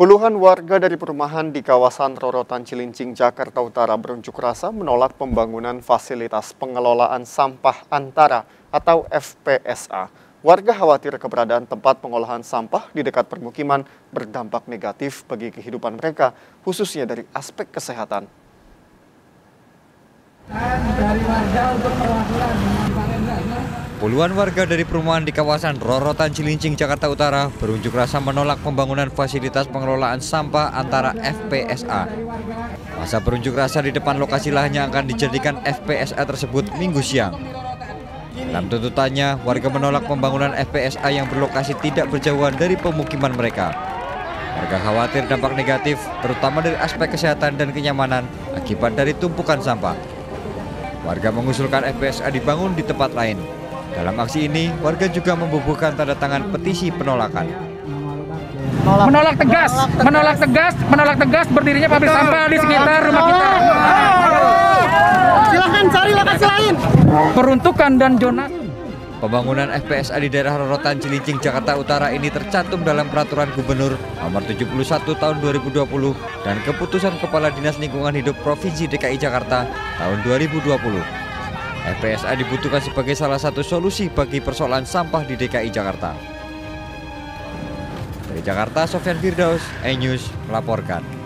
Puluhan warga dari perumahan di kawasan Rorotan Cilincing, Jakarta Utara berunjuk rasa menolak pembangunan fasilitas pengelolaan sampah antara atau FPSA. Warga khawatir keberadaan tempat pengolahan sampah di dekat permukiman berdampak negatif bagi kehidupan mereka, khususnya dari aspek kesehatan. Dari warga untuk perwakilan Puluhan warga dari perumahan di kawasan Rorotan Cilincing, Jakarta Utara berunjuk rasa menolak pembangunan fasilitas pengelolaan sampah antara FPSA. Masa berunjuk rasa di depan lokasi lahannya akan dijadikan FPSA tersebut minggu siang. Dalam tuntutannya, warga menolak pembangunan FPSA yang berlokasi tidak berjauhan dari pemukiman mereka. Warga khawatir dampak negatif, terutama dari aspek kesehatan dan kenyamanan akibat dari tumpukan sampah. Warga mengusulkan FPSA dibangun di tempat lain, dalam aksi ini, warga juga membubuhkan tanda tangan petisi penolakan. Menolak tegas, menolak tegas, menolak tegas berdirinya pabrik sampah di sekitar rumah kita. Silahkan cari lokasi lain. Peruntukan dan zona Pembangunan FPSA di daerah Rorotan Cilincing, Jakarta Utara ini tercantum dalam Peraturan Gubernur Nomor 71 Tahun 2020 dan Keputusan Kepala Dinas Lingkungan Hidup Provinsi DKI Jakarta tahun 2020. FPSA dibutuhkan sebagai salah satu solusi bagi persoalan sampah di DKI Jakarta. Dari Jakarta, Sofyan Firdaus, E-News melaporkan.